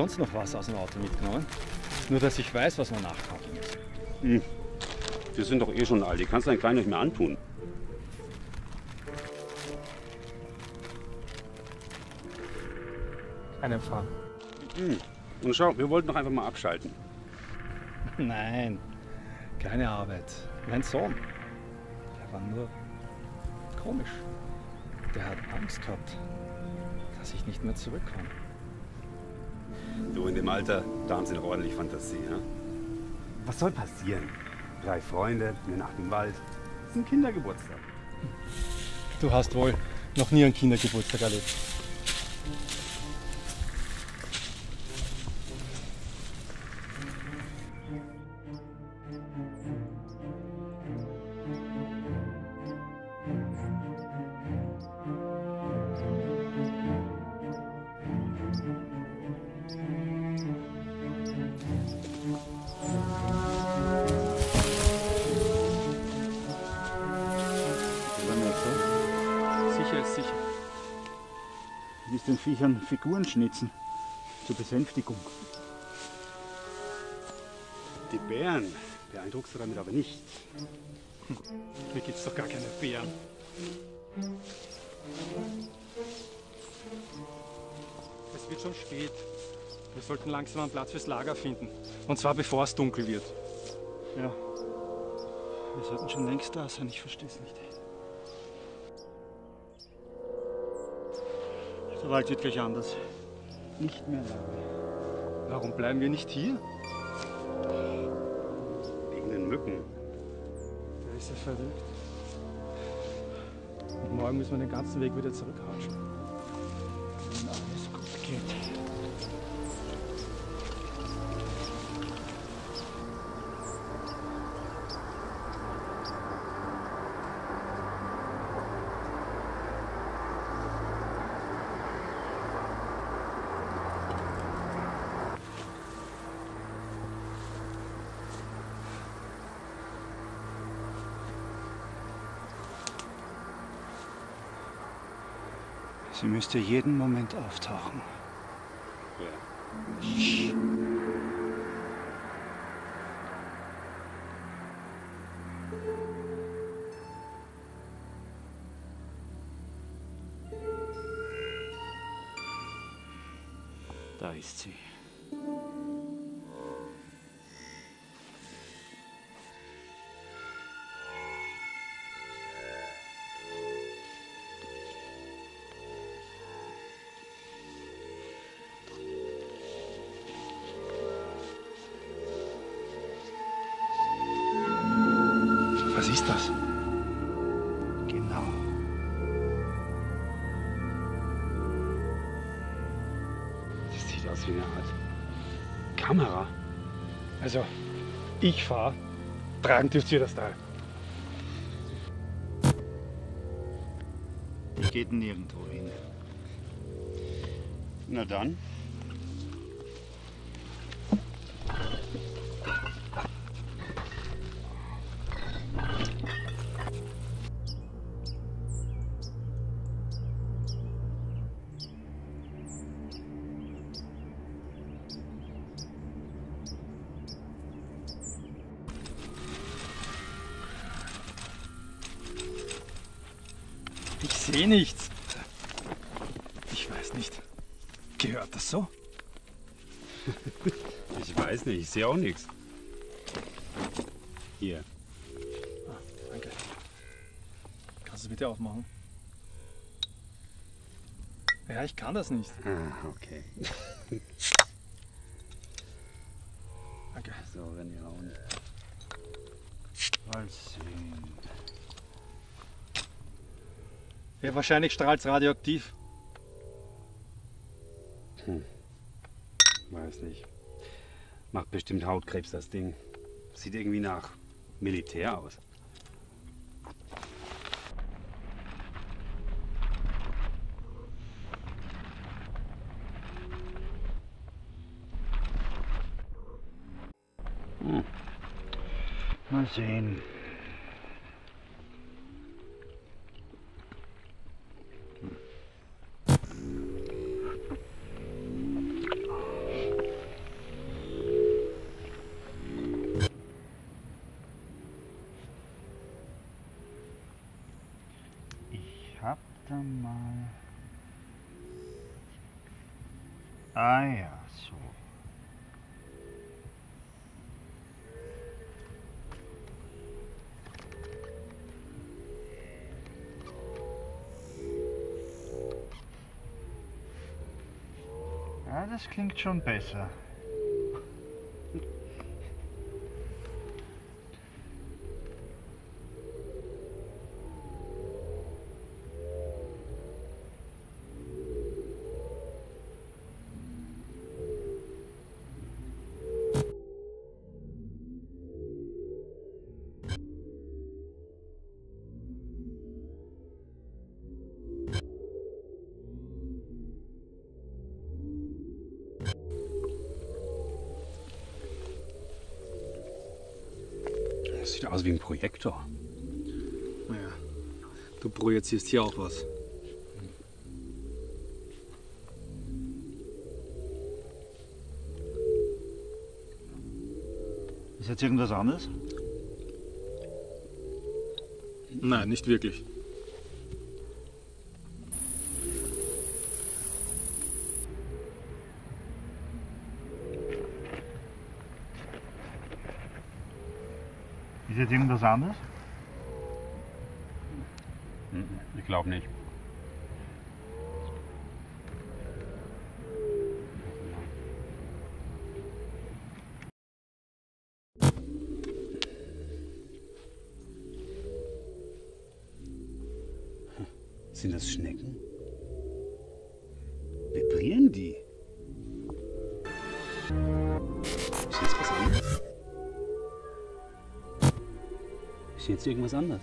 Sonst noch was aus dem Auto mitgenommen? Nur, dass ich weiß, was man nachkaufen muss. Hm. Wir sind doch eh schon alt. Die kannst du dein Klein nicht mehr antun. Einen fahren. Hm. Und schau, wir wollten doch einfach mal abschalten. Nein, keine Arbeit. Mein Sohn, der war nur komisch. Der hat Angst gehabt, dass ich nicht mehr zurückkomme. Du in dem Alter, da haben sie noch ordentlich Fantasie, ja? Was soll passieren? Drei Freunde, eine Nacht im Wald. Das ist ein Kindergeburtstag. Du hast wohl noch nie einen Kindergeburtstag erlebt. Viechern Figuren schnitzen. Zur Besänftigung. Die Bären beeindruckst du damit aber nicht. Hier gibt's doch gar keine Bären. Es wird schon spät. Wir sollten langsam einen Platz fürs Lager finden. Und zwar bevor es dunkel wird. Ja. Wir sollten schon längst da sein, ich verstehe es nicht. Der Wald wird gleich anders. Nicht mehr lange. Warum bleiben wir nicht hier? Wegen den Mücken. Der ist ja verrückt. Und morgen müssen wir den ganzen Weg wieder zurückhatschen. Sie müsste jeden Moment auftauchen. Da ist sie. Eine Art Kamera. Also, ich fahre. Tragen dürft ihr das Teil. Die geht nirgendwo hin. Na dann. Sehe nichts. Ich weiß nicht. Gehört das so? Ich weiß nicht, ich sehe auch nichts. Hier. Danke. Kannst du es bitte aufmachen? Ja, ich kann das nicht. Ah, okay. Danke. So, wenn ihr auch nicht. Sehen. Ja, wahrscheinlich strahlt es radioaktiv. Weiß nicht. Macht bestimmt Hautkrebs das Ding. Sieht irgendwie nach Militär aus. Mal sehen. Einmal. Ah ja, so. Ja, das klingt schon besser. Sieht aus wie ein Projektor. Naja, du projizierst hier auch was. Ist jetzt irgendwas anderes? Nein, nicht wirklich. Jetzt irgendwas anderes? Mhm, Ich glaube nicht. Sind das Schnecken? Jetzt irgendwas anderes?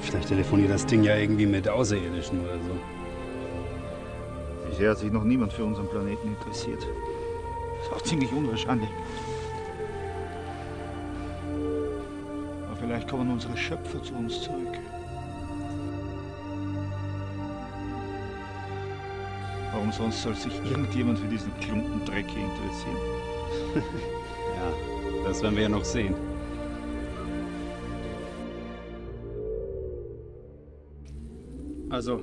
Vielleicht telefoniert das Ding ja irgendwie mit Außerirdischen oder so. Bisher hat sich noch niemand für unseren Planeten interessiert. Ist auch ziemlich unwahrscheinlich. Aber vielleicht kommen unsere Schöpfer zu uns zurück. Warum sonst soll sich irgendjemand für diesen Klumpen Dreck hier interessieren? Ja, das werden wir ja noch sehen. Also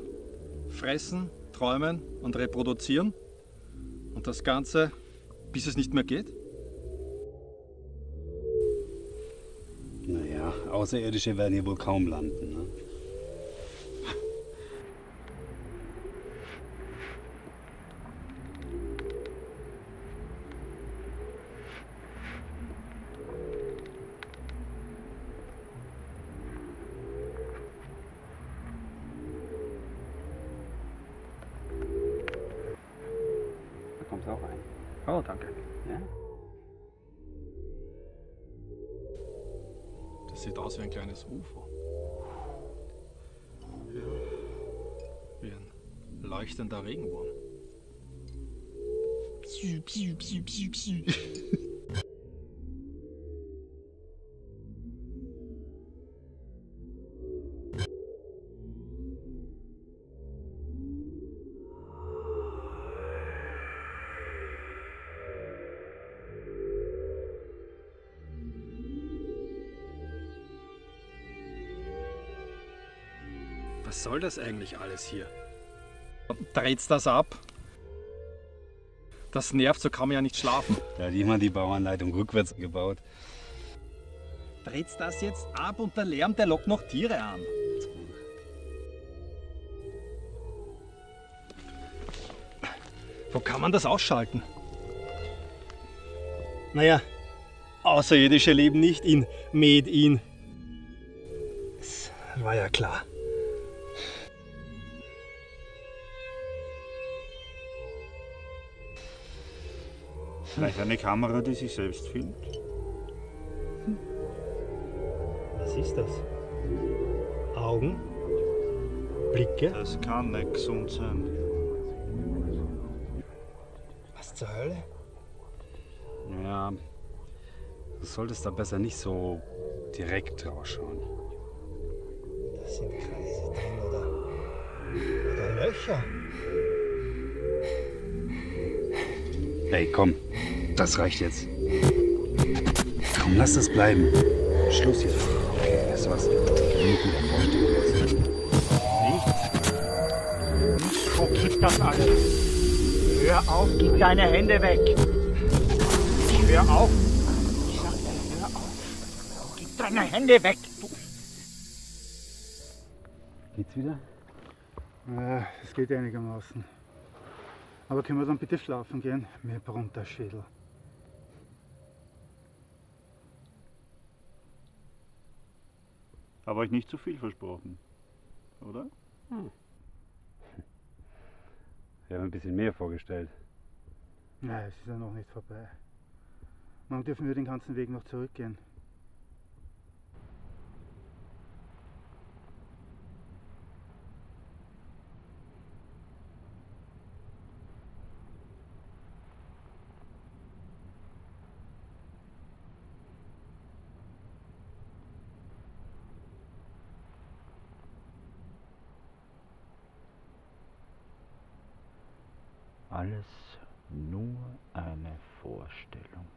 fressen, träumen und reproduzieren. Und das Ganze, bis es nicht mehr geht. Naja, Außerirdische werden hier wohl kaum landen. Ne? Danke. Ja? Das sieht aus wie ein kleines UFO. Wie ein leuchtender Regenwurm. Psiu, psiu, psiu, psiu, psiu. Was soll das eigentlich alles hier? Dreht's das ab? Das nervt, so kann man ja nicht schlafen. Da hat jemand die Bauanleitung rückwärts gebaut. Dreht's das jetzt ab und der Lärm, der lockt noch Tiere an. Wo kann man das ausschalten? Naja, Außerirdische leben nicht in Made in. Das war ja klar. Vielleicht eine Kamera, die sich selbst filmt. Was ist das? Augen? Blicke? Das kann nicht gesund sein. Was zur Hölle? Ja, Du solltest da besser nicht so direkt rausschauen. Da sind Kreise drin oder, oder Löcher. Hey, komm. Das reicht jetzt. Komm, lass das bleiben. Schluss jetzt. Okay, weißt du was? Genug mit der Vorstellung jetzt. Nichts. Wo kippt das alles? Hör auf, gib deine Hände weg. Hör auf. Ich sag dir, hör auf. Gib deine Hände weg. Du. Geht's wieder? Ja, es geht einigermaßen. Aber können wir dann bitte schlafen gehen? Mir brummt der Schädel. Habe euch nicht zu viel versprochen, oder? Wir haben ein bisschen mehr vorgestellt. Nein, es ist ja noch nicht vorbei. Morgen dürfen wir den ganzen Weg noch zurückgehen. Alles nur eine Vorstellung.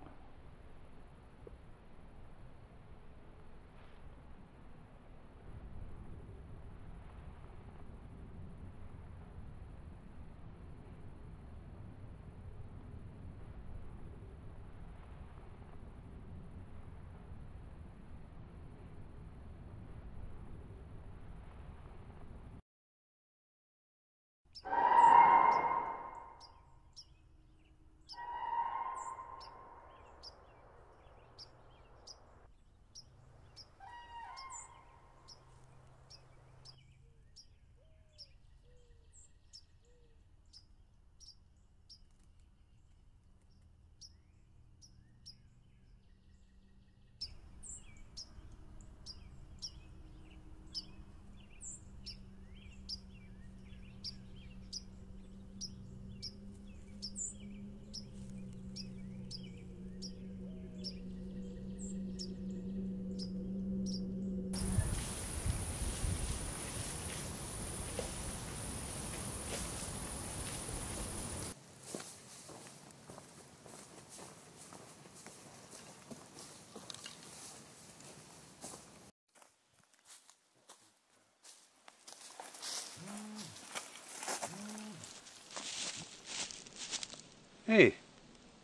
Hey,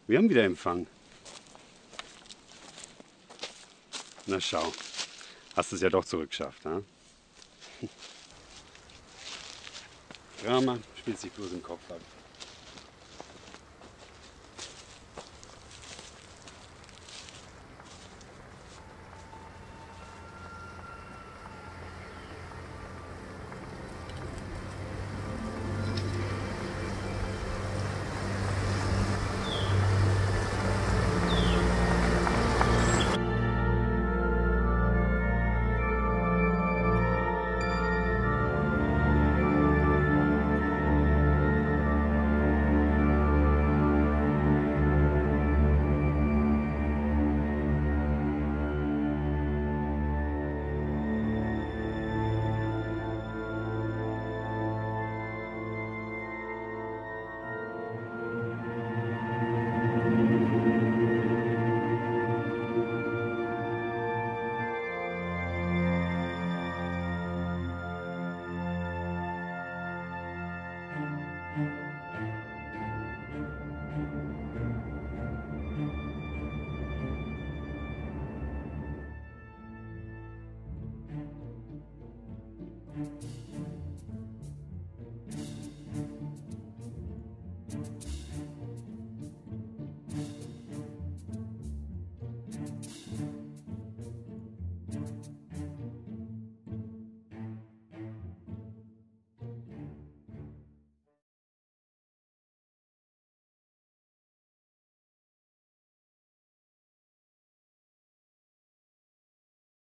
wir haben wieder Empfang. Na schau, hast es ja doch zurückgeschafft, ha? Drama spielt sich bloß im Kopf ab.